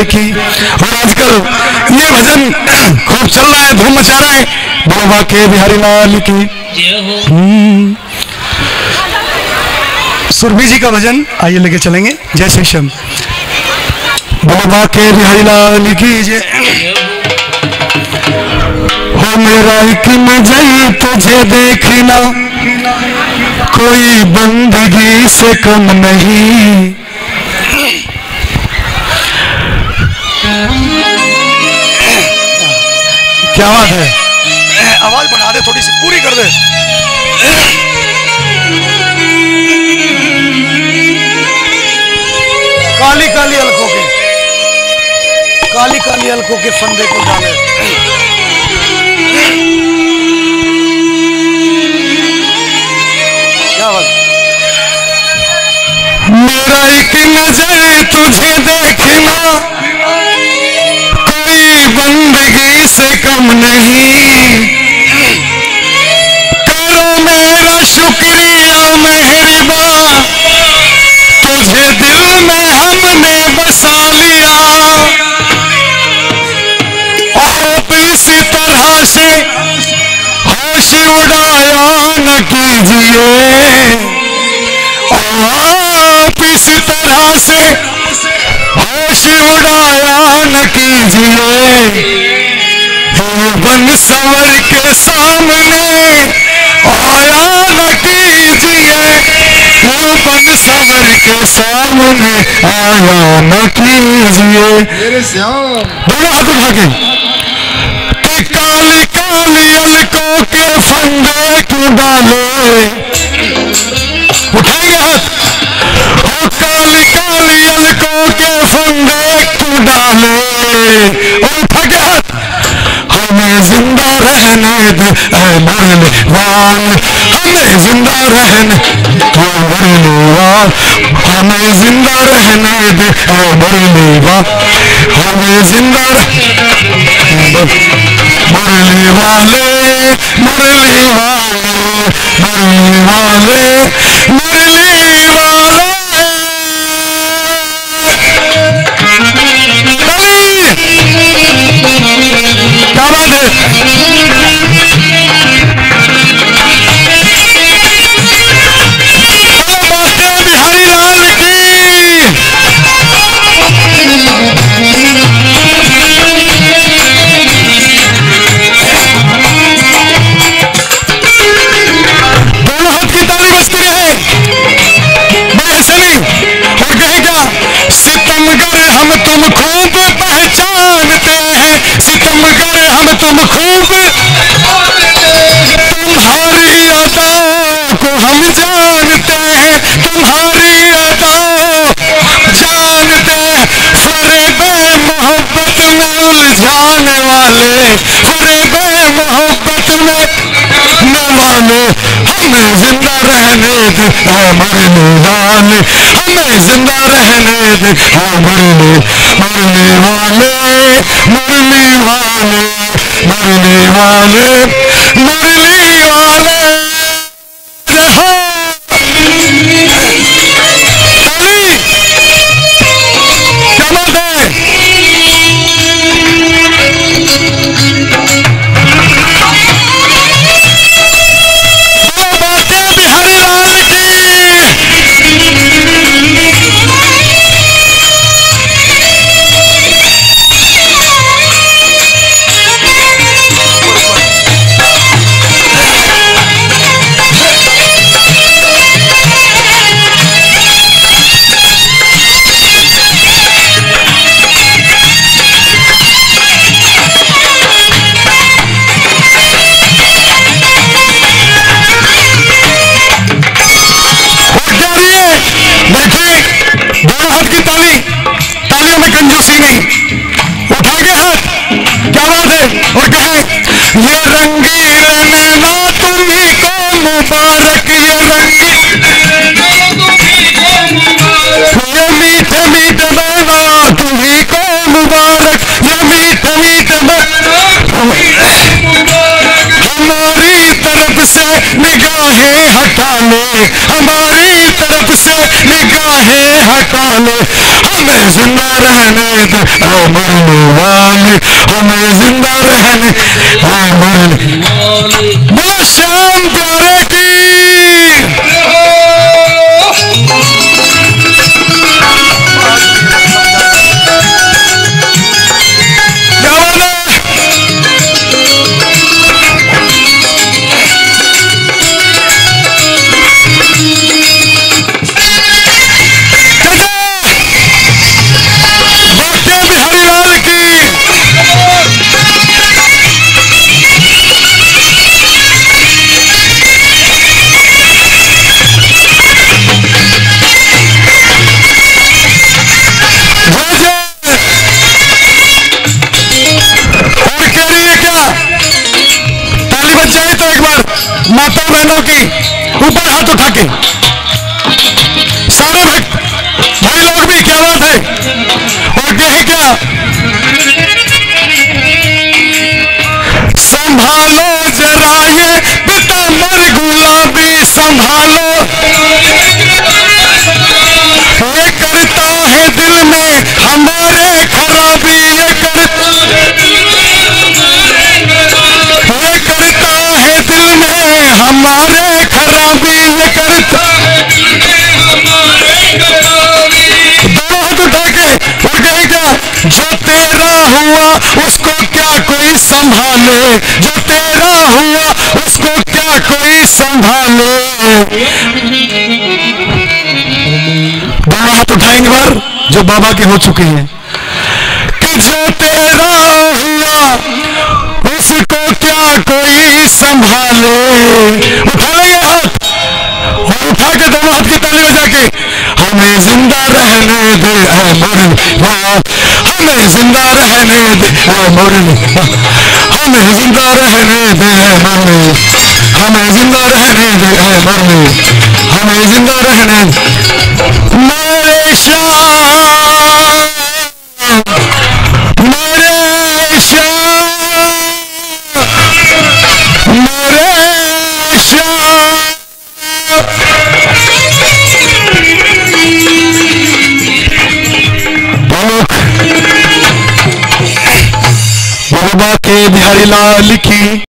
देखी। और आजकल ये भजन खूब चल रहा है, धूम मचा रहा है। बाबा के बिहारी लाल की। हम्म। सुरभि जी का भजन आइए लेके चलेंगे। जय श्री श्याम। बाबा के बिहारी लाल की जय। हो मेरा एक नज़र तुझे देखना, कोई बंदगी से कम नहीं। क्या बात है? आवाज़ बढ़ा दे थोड़ी सी पूरी कर दे। काली काली अलकों के काली काली अलकों के फंदे को डाले। क्या बात मेरा एक नज़र तुझे देखना कोई बंदगी से कम नहीं। करो मेरा शुक्रिया, मेहरबा। तुझे दिल में हमने बसा लिया। आप इसी तरह से होश उड़ाया न कीजिए। आप इस तरह से होश उड़ाया न कीजिए। बन सवर के सामने आया न कीजिए। बन सवर के सामने आया न कीजिए। दोनों हाथ उठा के। काली काली अलकों के फंदे क्यों डाले। मरने वाल हमें ज़िंदा रहने तो मरने हमें ज़िंदा रहने दे ऐ मरने हमें ज़िंदा मरने वाले मरने वाले हम खूब तुम्हारी अदाओं को हम जानते हैं, तुम्हारी अदाओं जानते हैं। फरेबे मोहब्बत में उलझाने वाले फरेबे मोहब्बत में न वाले हमें ज़िंदा रहने दे मरने वाले हमें ज़िंदा रहने दे मरने मरने वाले मरने वाले। मरने वाले मरने उठा के हाथ। क्या बात है? और कहे ये रंगीन नैना तुम्ही को मुबारक, ये रंगी ये मीठे मीठे नैना तुम्ही को मुबारक, ये मीठे मीठे हमारी तरफ़ से निगाहें हटा ले, हमारी से हमें ज़िंदा रहने दे ओ मरने वाले हमें ज़िंदा रहने ओ मरने बोलो श्याम उठा के सारे भाई लोग भी, क्या बात है? और यही क्या? संभालो जरा ये पिता मर गुलाबी, संभालो। संभाले, जो तेरा हुआ, उसको क्या कोई संभाले? दोनों हाथ उठाएँगे बार, जो बाबा के हो चुके हैं। कि जो तेरा हुआ, उसको क्या कोई संभाले? उठा लेंगे हाथ। और उठा के दोनों हाथ की ताली बजा के, हमें ज़िंदा रहने दे हमें ज़िंदा रहने दे ऐ मोरन हमें ज़िंदा रहने दे हमें। हम ज़िंदा रहने दे हमें। की